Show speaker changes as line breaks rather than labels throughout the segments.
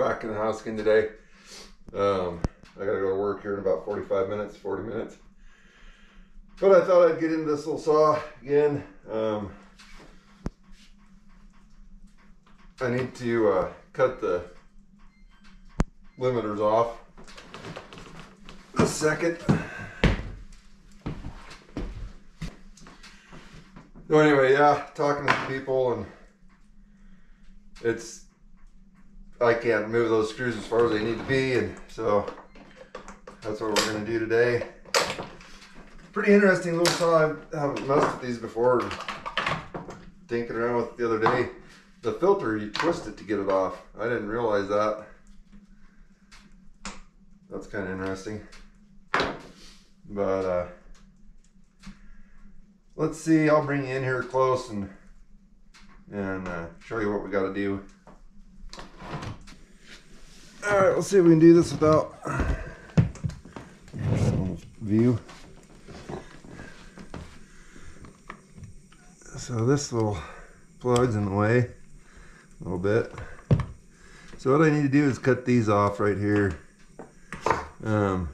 back in the house again today. Um, I gotta go to work here in about 45 minutes, 40 minutes. But I thought I'd get into this little saw again. Um, I need to uh, cut the limiters off. A second. So anyway, yeah, talking to people and it's I can't move those screws as far as they need to be and so that's what we're gonna do today. Pretty interesting little saw. I haven't messed with these before thinking around with the other day. The filter you twist it to get it off. I didn't realize that. That's kind of interesting. But uh let's see. I'll bring you in here close and and uh, show you what we got to do. All right, let's see if we can do this without view. So this little plug's in the way a little bit. So what I need to do is cut these off right here. Um,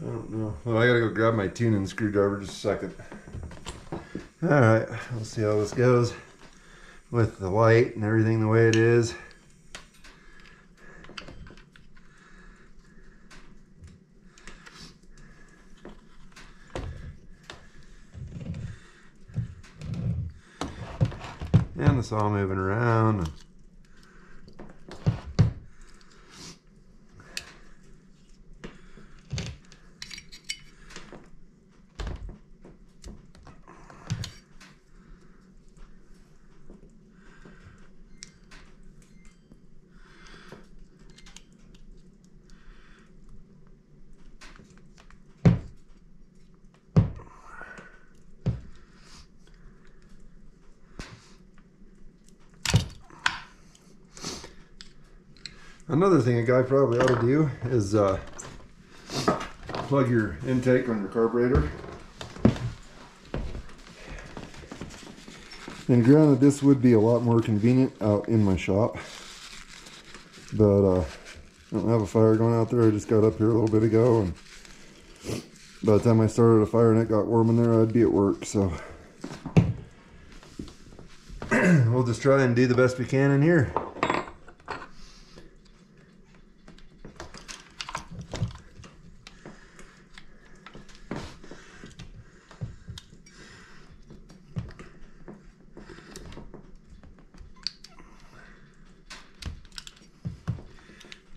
I don't know. Well, I gotta go grab my tuning screwdriver just a second. All right, we'll see how this goes with the light and everything the way it is. Saw moving around. Another thing a guy probably ought to do is uh, plug your intake on your carburetor. And granted, this would be a lot more convenient out in my shop. But uh, I don't have a fire going out there. I just got up here a little bit ago. And by the time I started a fire and it got warm in there, I'd be at work. So we'll just try and do the best we can in here.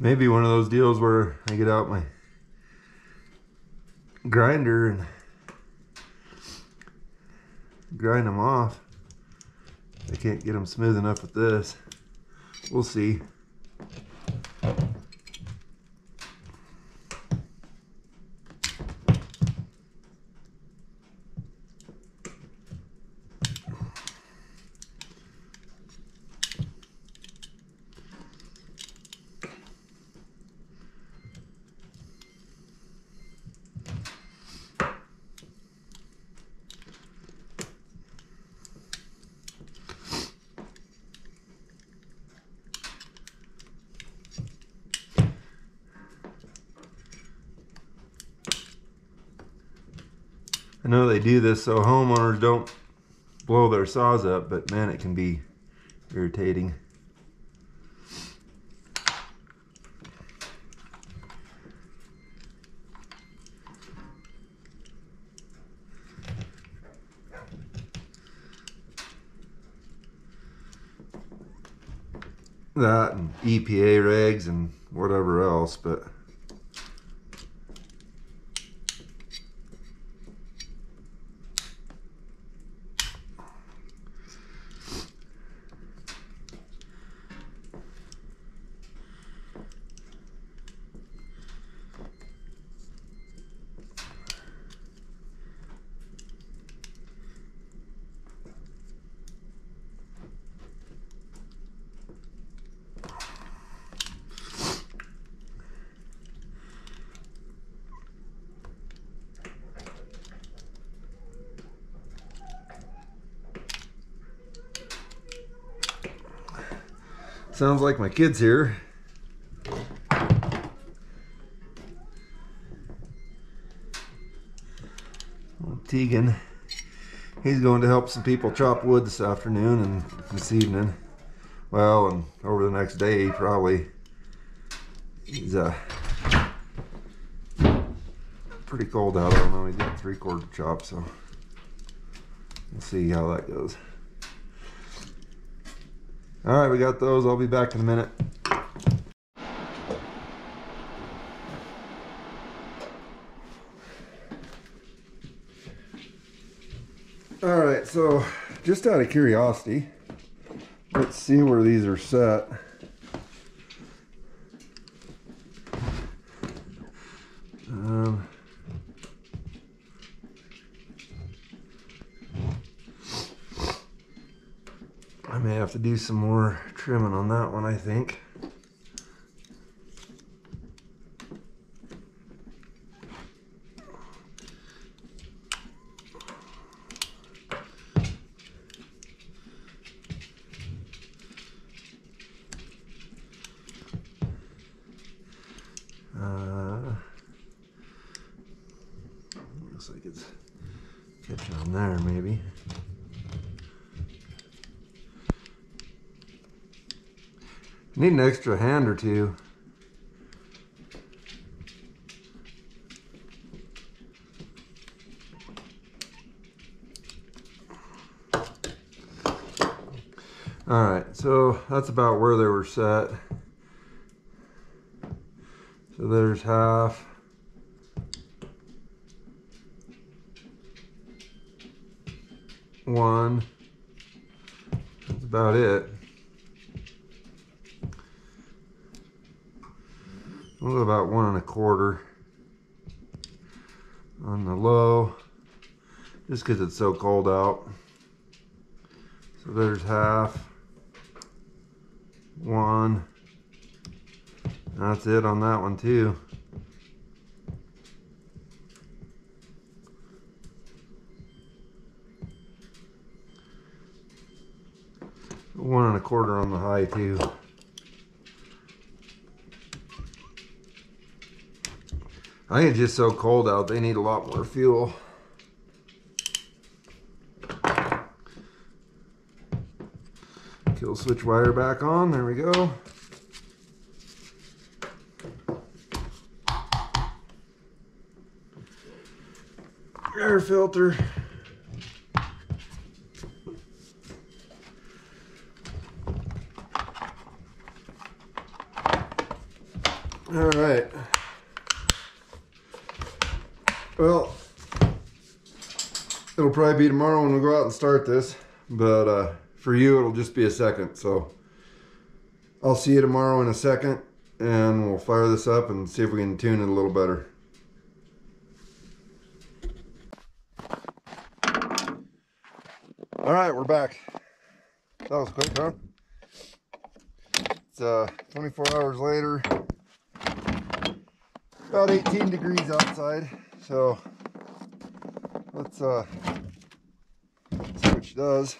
Maybe one of those deals where I get out my grinder and grind them off. I can't get them smooth enough with this. We'll see. know they do this so homeowners don't blow their saws up, but man, it can be irritating. That and EPA regs and whatever else, but Sounds like my kid's here. Tegan. He's going to help some people chop wood this afternoon and this evening. Well, and over the next day, probably. He's uh, pretty cold out. I don't know. He's got three quarter chop, so we'll see how that goes. All right, we got those. I'll be back in a minute. All right, so just out of curiosity, let's see where these are set. Um, I may have to do some more trimming on that one, I think. Uh, looks like it's catching on there, maybe. Need an extra hand or two. All right, so that's about where they were set. So there's half. One. That's about it. About one and a quarter on the low, just because it's so cold out. So there's half, one, that's it on that one too. One and a quarter on the high too. I think it's just so cold out, they need a lot more fuel. Kill switch wire back on, there we go. Air filter. All right. Well, it'll probably be tomorrow when we go out and start this, but uh, for you, it'll just be a second. So I'll see you tomorrow in a second and we'll fire this up and see if we can tune it a little better. All right, we're back. That was quick, huh? It's uh, 24 hours later. About 18 degrees outside. So let's uh, see what she does.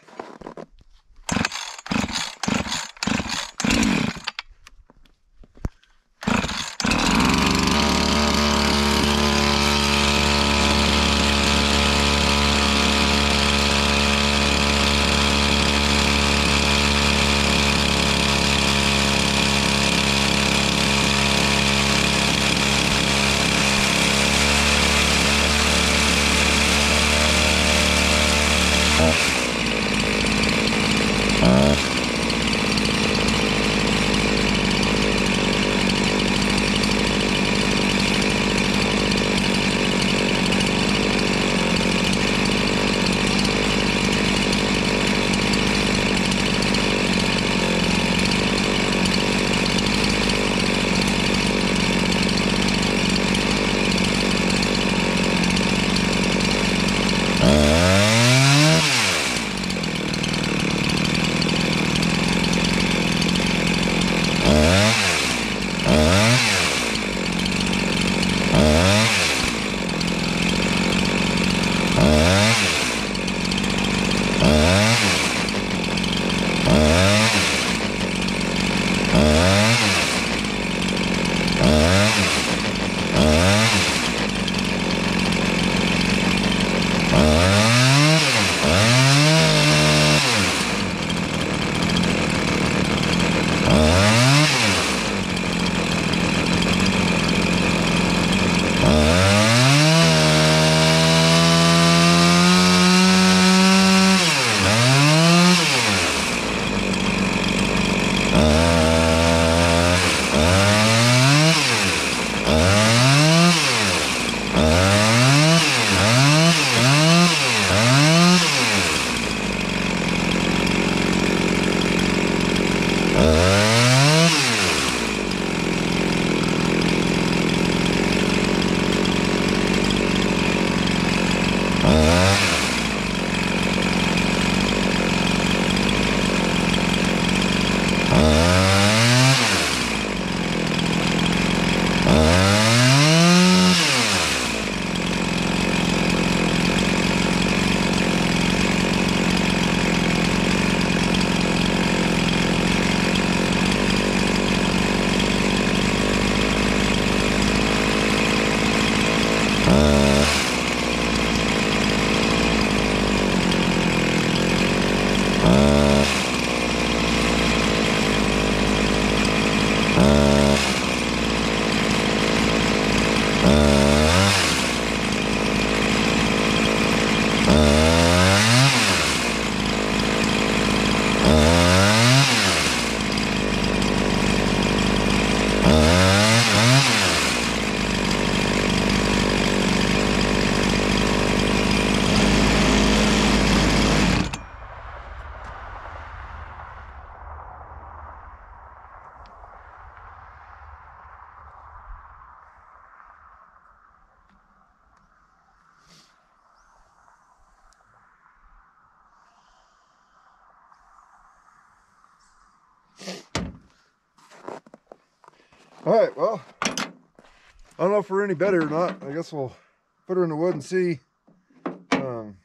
Well, I don't know if we're any better or not. I guess we'll put her in the wood and see. Um,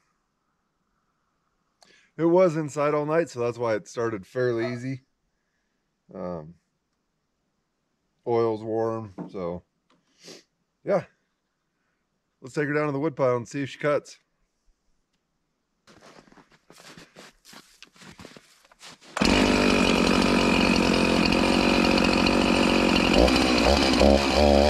it was inside all night, so that's why it started fairly easy. Um, oil's warm, so yeah. Let's take her down to the wood pile and see if she cuts. Oh, oh.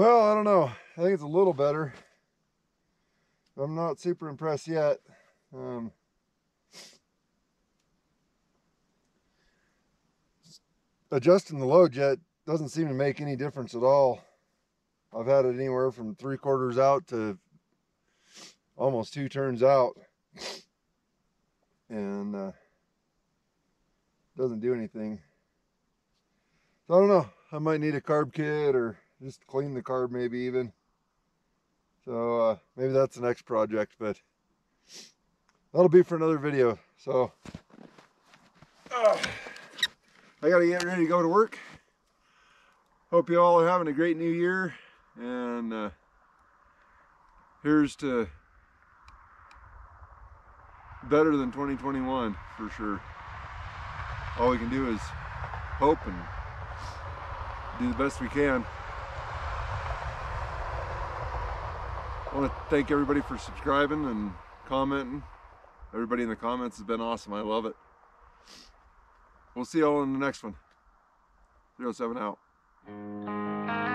Well, I don't know. I think it's a little better. I'm not super impressed yet. Um, adjusting the low jet doesn't seem to make any difference at all. I've had it anywhere from three quarters out to almost two turns out. And uh, doesn't do anything. So I don't know. I might need a carb kit or just clean the carb maybe even. So uh, maybe that's the next project, but that'll be for another video. So uh, I gotta get ready to go to work. Hope you all are having a great new year. And uh, here's to better than 2021 for sure. All we can do is hope and do the best we can. Want to thank everybody for subscribing and commenting. Everybody in the comments has been awesome. I love it. We'll see you all in the next one. 07 out.